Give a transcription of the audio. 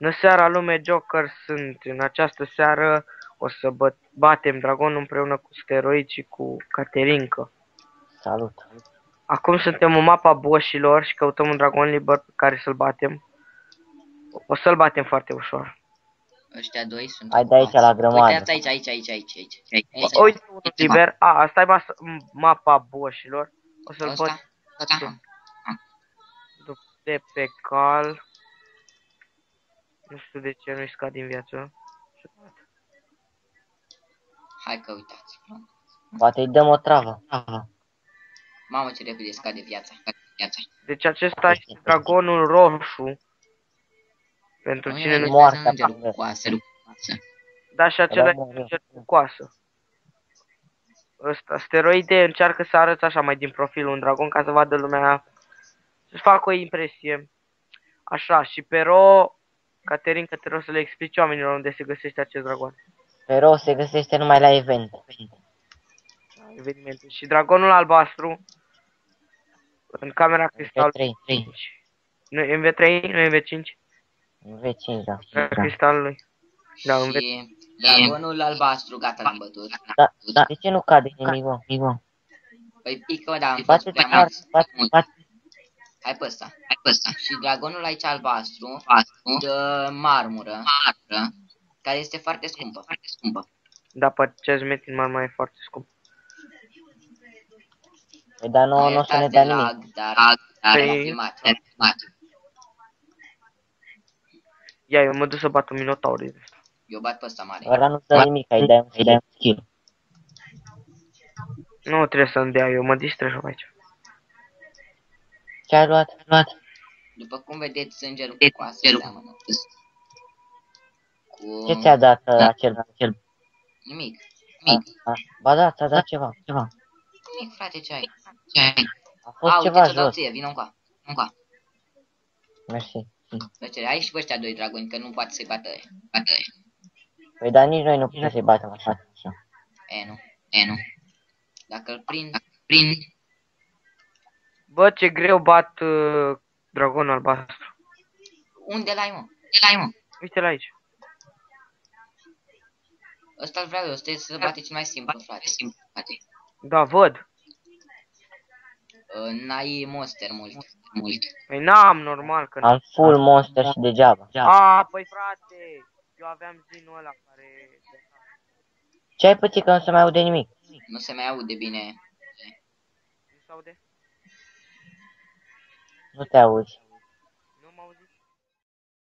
Bună seara, lume Joker sunt. În această seară o să bă batem dragonul împreună cu Steroid și cu Caterinca. Salut. Acum suntem în mapa boșilor și căutăm un dragon liber pe care să-l batem. O să-l batem foarte ușor. Ăștia doi sunt Hai de aici ocupați. la grămadă. Uitați aici, aici, aici, aici, aici. aici, aici. Uite unul liber. A, asta e mas- mapa boșilor. O să-l Ăsta? bat Ăsta? de pe cal. Nu știu de ce nu-i scad din viață. Hai că uitați. Poate îi dăm o travă. Travă. Mamă ce repede scade viața. Scade viața. Deci acesta este dragonul roșu. Pentru Nu cine e nu moarte moartea îngerul aproape. cu coasă. coasă. Da, și acela Era e bun, înger cu coasă. Ăsta, steroide încearcă să arăți așa mai din profil un dragon ca să vadă lumea să-și facă o impresie. Așa, și pe ro, Caterin, că te rog să le explici oamenilor unde se găsește acest dragon. Pero se găsește numai la event. Evenimente. Și dragonul albastru în camera cristal V3, 3. Nu, MV3, nu MV5, V5, da. camera cristalului. Da, în V3. Și dragonul albastru, gata, l-am bătut. Da, da. De ce nu cade nimic, mă? Nimic, Păi pică, da, am fost Bate prea tare, mult. bate, bate. Hai pe ăsta, hai pe ăsta. Și dragonul aici albastru, dă marmură, marmură, care este foarte scumpă, foarte scumpă. Da, pe acest metin mai mai e foarte scump. Păi, dar nu, nu o să ne Iertați dea de nimic. lag, dar, dar Păi- m-a filmat, m-a filmat. Ia, eu mă duc să bat un minotaur din ăsta. Eu bat pe ăsta mare. Ăla nu dă nimic, ai dai îi dai un skill. Nu trebuie să-mi dea, eu mă distrez aici. Ce ai luat? Ai luat? După cum vedeți, sângerul cu coasă seamănă. Cu Ce ți-a dat uh, acel, acel? nimic. Nimic. Ba da, ți-a dat ceva, ceva. Nimic, frate, ce ai? Ce ai? A fost A, ceva uite, ți-o dau jos. ție, vină încoa. Încoa. Mersi. Plăcere, ai și pe ăștia doi dragoni, că nu poate să-i bată ăia. Bată ăia. Păi, dar nici noi nu putem să-i batem așa. așa. E, nu. E, nu. Dacă îl prind, prind, Bă, ce greu bat uh, dragonul albastru. unde l-ai, mă? Unde l-ai, mă? Uite-l aici. Ăsta-l vreau eu, ăsta e să bate cel mai simplu, frate. Simplu, frate. Da, văd. Uh, N-ai monster mult, mult. Păi n-am, normal că n-am. Am full monster și degeaba. A, păi frate, eu aveam zinul ăla care... Ce ai pățit că nu se mai aude nimic? Nu se mai aude bine. Nu se aude? no ataúde